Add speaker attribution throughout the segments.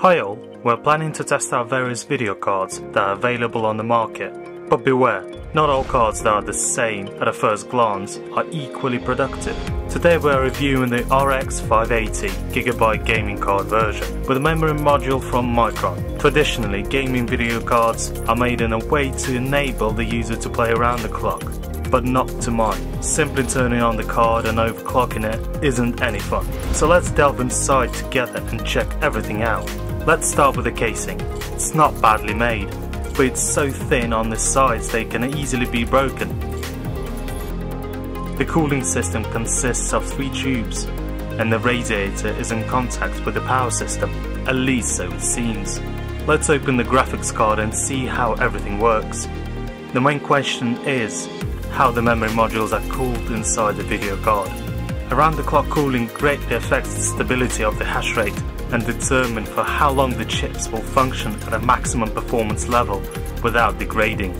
Speaker 1: Hi all, we're planning to test out various video cards that are available on the market. But beware, not all cards that are the same at a first glance are equally productive. Today we're reviewing the RX 580 Gigabyte gaming card version with a memory module from Micron. Traditionally, gaming video cards are made in a way to enable the user to play around the clock, but not to mine. Simply turning on the card and overclocking it isn't any fun. So let's delve inside together and check everything out. Let's start with the casing. It's not badly made, but it's so thin on the sides they can easily be broken. The cooling system consists of three tubes, and the radiator is in contact with the power system, at least so it seems. Let's open the graphics card and see how everything works. The main question is how the memory modules are cooled inside the video card. Around the clock cooling greatly affects the stability of the hash rate and determine for how long the chips will function at a maximum performance level without degrading.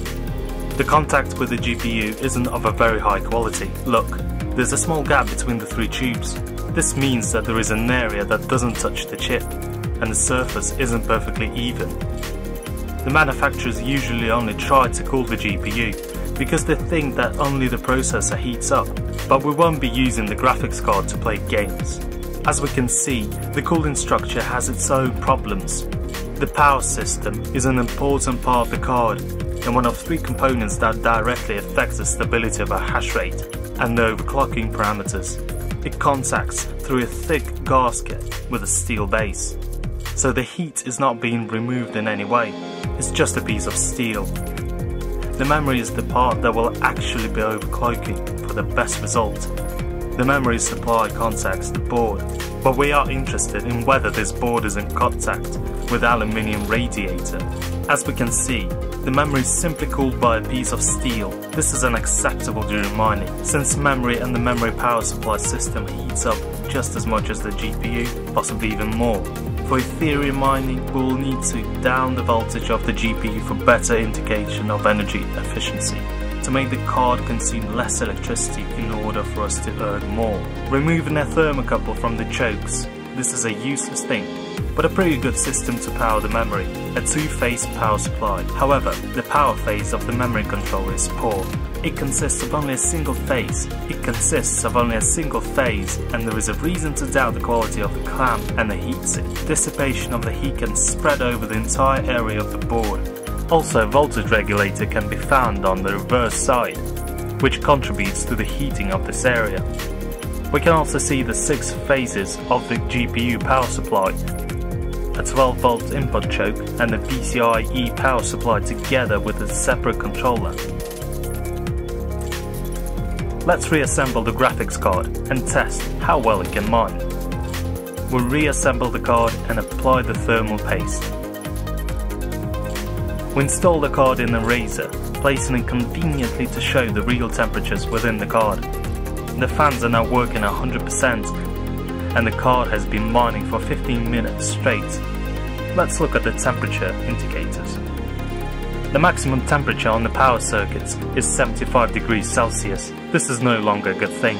Speaker 1: The contact with the GPU isn't of a very high quality. Look, there's a small gap between the three tubes. This means that there is an area that doesn't touch the chip, and the surface isn't perfectly even. The manufacturers usually only try to cool the GPU because they think that only the processor heats up, but we won't be using the graphics card to play games. As we can see, the cooling structure has its own problems. The power system is an important part of the card and one of three components that directly affects the stability of a hash rate and the overclocking parameters. It contacts through a thick gasket with a steel base, so the heat is not being removed in any way, it's just a piece of steel. The memory is the part that will actually be overclocking for the best result. The memory supply contacts the board, but we are interested in whether this board is in contact with aluminium radiator. As we can see, the memory is simply cooled by a piece of steel. This is unacceptable during mining, since memory and the memory power supply system heats up just as much as the GPU, possibly even more. For Ethereum mining, we will need to down the voltage of the GPU for better indication of energy efficiency to make the card consume less electricity in order for us to earn more. Removing a thermocouple from the chokes. This is a useless thing, but a pretty good system to power the memory, a two-phase power supply. However, the power phase of the memory controller is poor. It consists of only a single phase. It consists of only a single phase, and there is a reason to doubt the quality of the clamp and the heatsink. Dissipation of the heat can spread over the entire area of the board, also, a voltage regulator can be found on the reverse side, which contributes to the heating of this area. We can also see the six phases of the GPU power supply, a 12 volt input choke and the PCIe power supply together with a separate controller. Let's reassemble the graphics card and test how well it can mine. We'll reassemble the card and apply the thermal paste. We install the card in a riser, placing it conveniently to show the real temperatures within the card. The fans are now working 100% and the card has been mining for 15 minutes straight. Let's look at the temperature indicators. The maximum temperature on the power circuits is 75 degrees Celsius. This is no longer a good thing.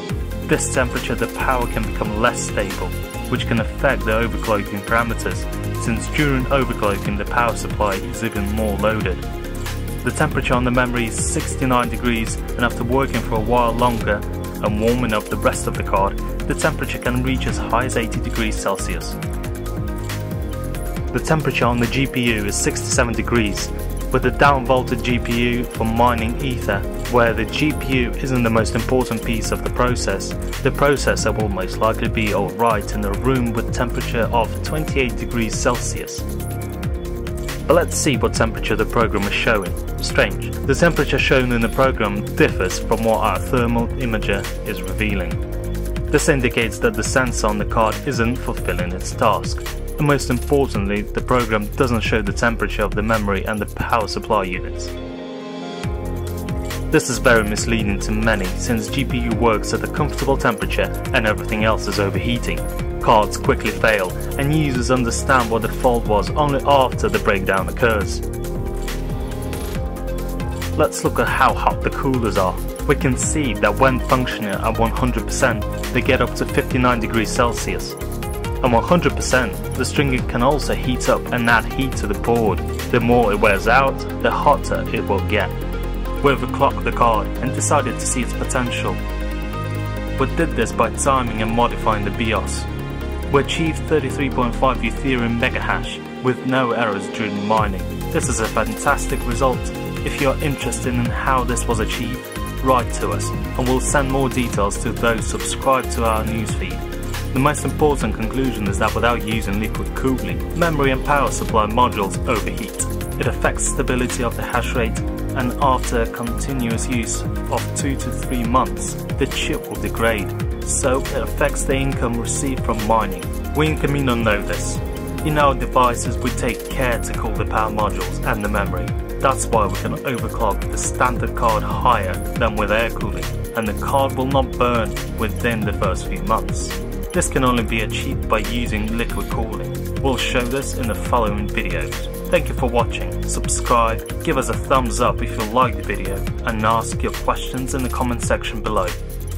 Speaker 1: This temperature the power can become less stable, which can affect the overclocking parameters since during overclocking the power supply is even more loaded. The temperature on the memory is 69 degrees and after working for a while longer and warming up the rest of the card, the temperature can reach as high as 80 degrees Celsius. The temperature on the GPU is 67 degrees with the downvolted GPU for mining Ether, where the GPU isn't the most important piece of the process, the processor will most likely be alright in a room with temperature of 28 degrees Celsius. But let's see what temperature the program is showing. Strange, the temperature shown in the program differs from what our thermal imager is revealing. This indicates that the sensor on the card isn't fulfilling its task and most importantly, the program doesn't show the temperature of the memory and the power supply units. This is very misleading to many since GPU works at a comfortable temperature and everything else is overheating. Cards quickly fail and users understand what the fault was only after the breakdown occurs. Let's look at how hot the coolers are. We can see that when functioning at 100% they get up to 59 degrees Celsius And 100%, the stringer can also heat up and add heat to the board. The more it wears out, the hotter it will get. We overclocked the card and decided to see its potential. We did this by timing and modifying the BIOS. We achieved 33.5 Ethereum megahash with no errors during mining. This is a fantastic result. If you are interested in how this was achieved, write to us and we'll send more details to those subscribed to our newsfeed. The most important conclusion is that without using liquid cooling, memory and power supply modules overheat. It affects stability of the hash rate and after continuous use of 2 to 3 months, the chip will degrade, so it affects the income received from mining. We in Comino know this. In our devices we take care to cool the power modules and the memory. That's why we can overclock the standard card higher than with air cooling, and the card will not burn within the first few months. This can only be achieved by using liquid cooling. We'll show this in the following videos. Thank you for watching, subscribe, give us a thumbs up if you like the video, and ask your questions in the comment section below.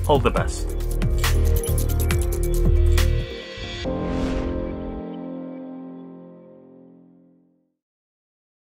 Speaker 1: All the best.